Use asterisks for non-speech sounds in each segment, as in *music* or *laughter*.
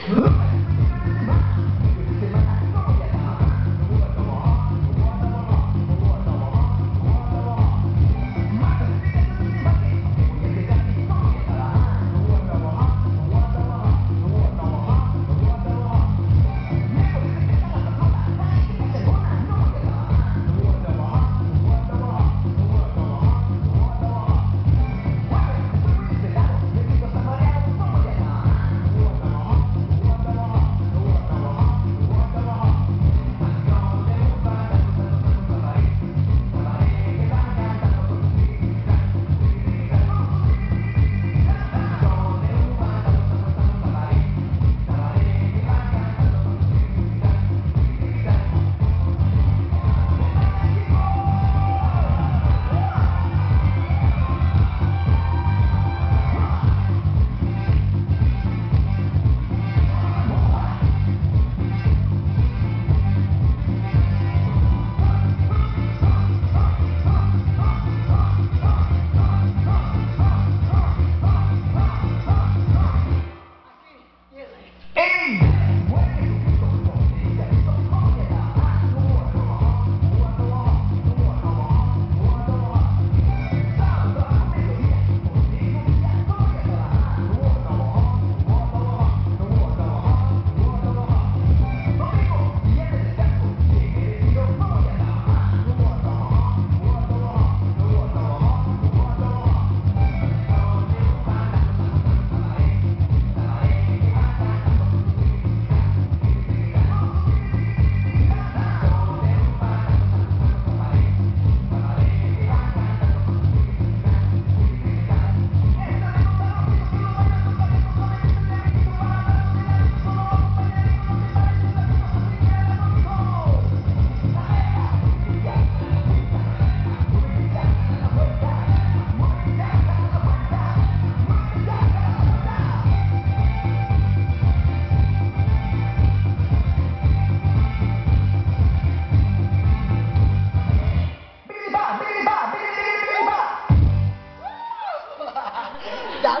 Huh? *laughs*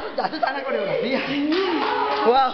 giả giả giả giả này có điều là gì à wow